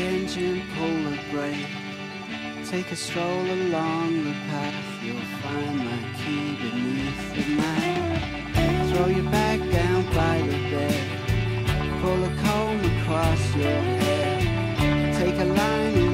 engine, pull the brake. Take a stroll along the path. You'll find my key beneath the mat. Throw your bag down by the bed. Pull a comb across your head. Take a line,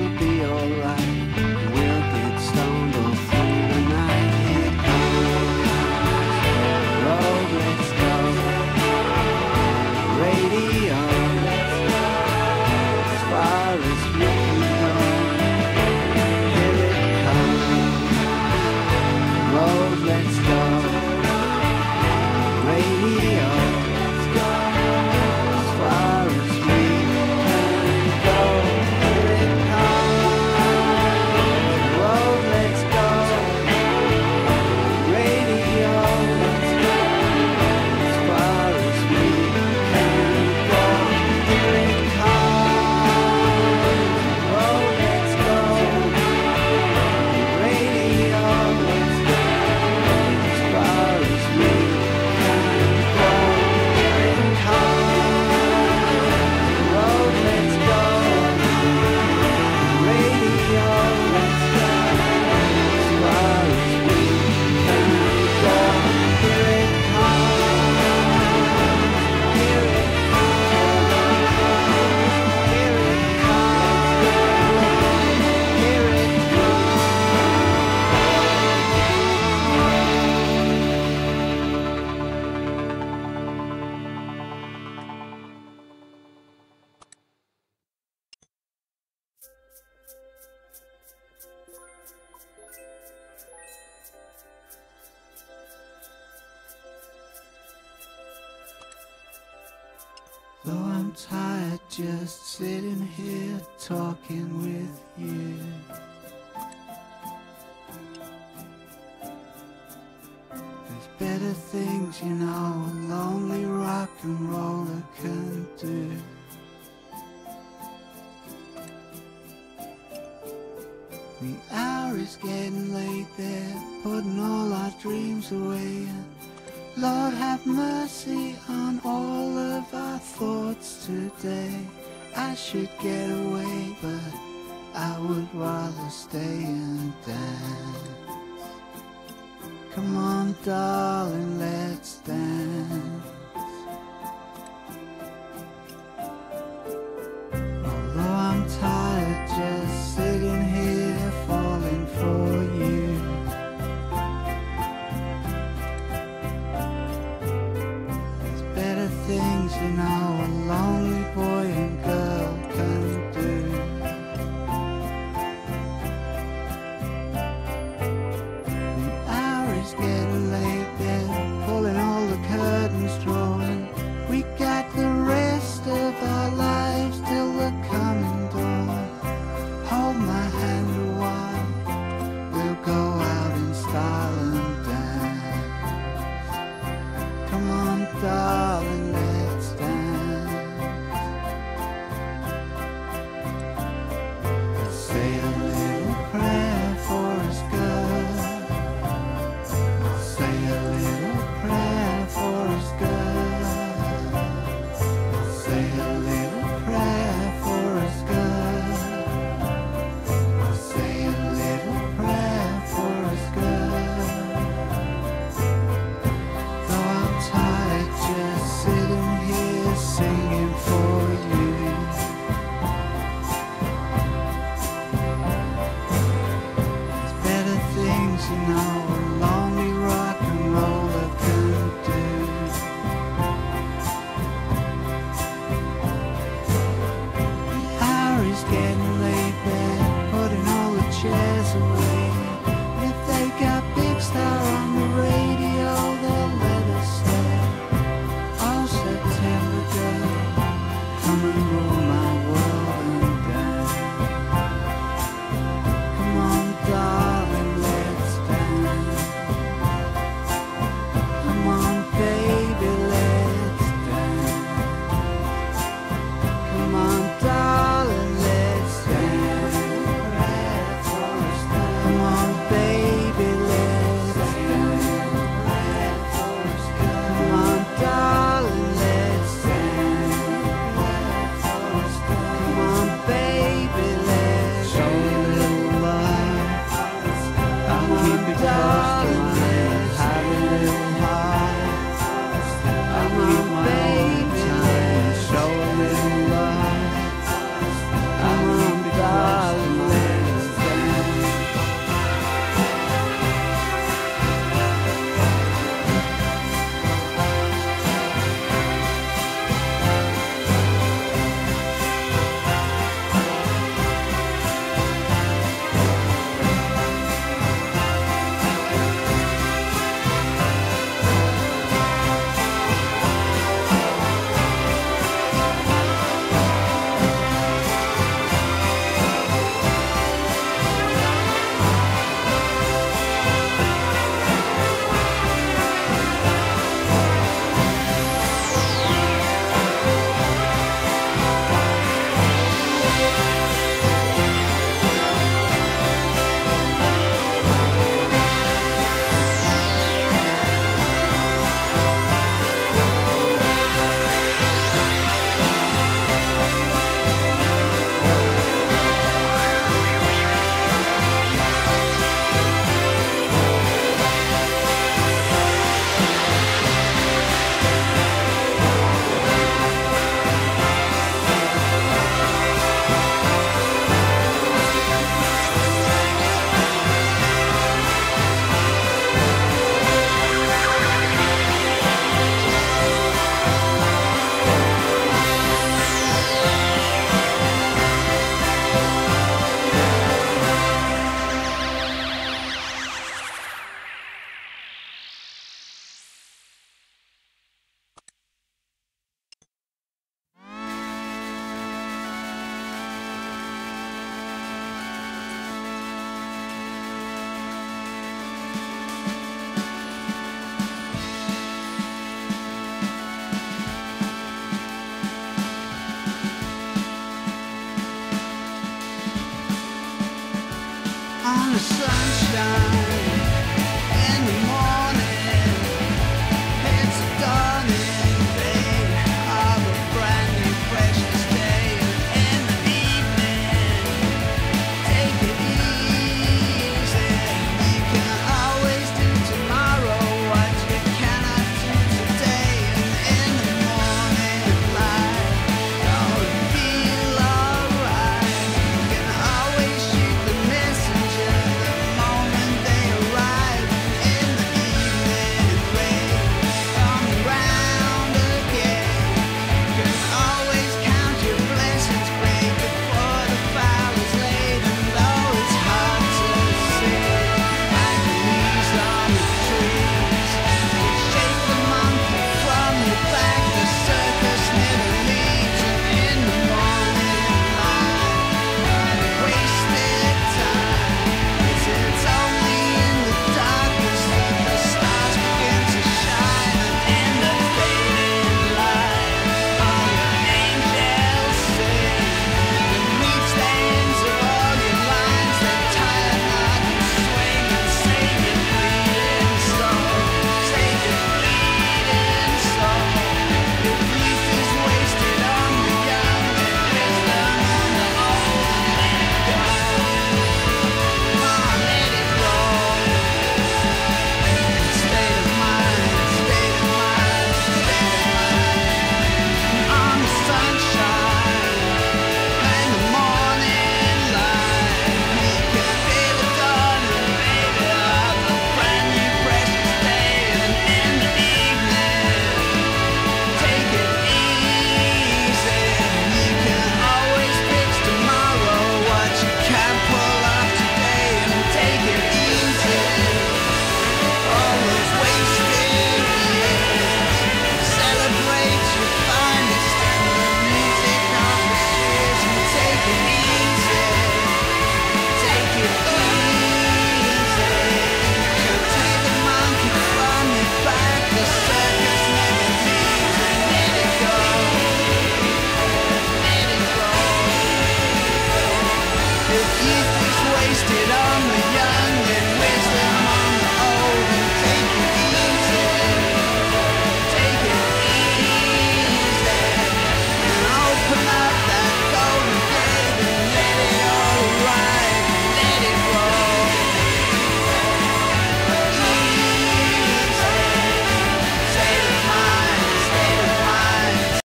Though I'm tired just sitting here talking with you. There's better things, you know, a lonely rock and roller can do. The hour is getting late, they're putting all our dreams away. Lord have mercy on all I should get away, but I would rather stay and dance. Come on, darling, let's dance. Although I'm tired just sitting here falling for you. There's better things know a lonely boy sunshine.